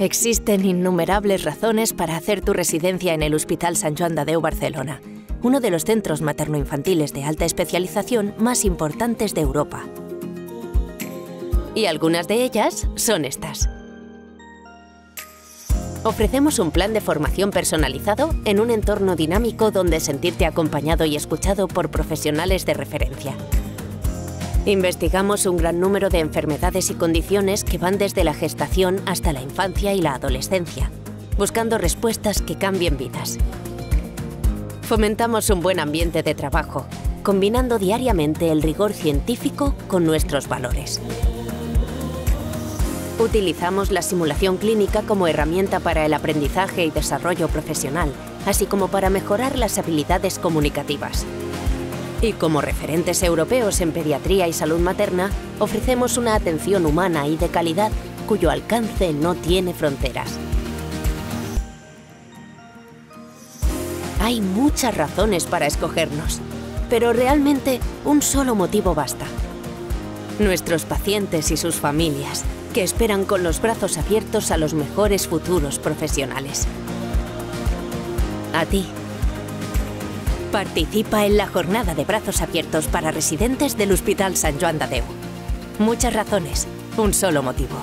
Existen innumerables razones para hacer tu residencia en el Hospital Sant Joan de Déu Barcelona, uno de los centros materno-infantiles de alta especialización más importantes de Europa. Y algunas de ellas son estas. Ofrecemos un plan de formación personalizado en un entorno dinámico donde sentirte acompañado y escuchado por profesionales de referencia. Investigamos un gran número de enfermedades y condiciones que van desde la gestación hasta la infancia y la adolescencia, buscando respuestas que cambien vidas. Fomentamos un buen ambiente de trabajo, combinando diariamente el rigor científico con nuestros valores. Utilizamos la simulación clínica como herramienta para el aprendizaje y desarrollo profesional, así como para mejorar las habilidades comunicativas. Y como referentes europeos en pediatría y salud materna, ofrecemos una atención humana y de calidad cuyo alcance no tiene fronteras. Hay muchas razones para escogernos, pero realmente un solo motivo basta. Nuestros pacientes y sus familias, que esperan con los brazos abiertos a los mejores futuros profesionales. A ti Participa en la jornada de brazos abiertos para residentes del Hospital Sant Joan de Déu. Muchas razones, un solo motivo.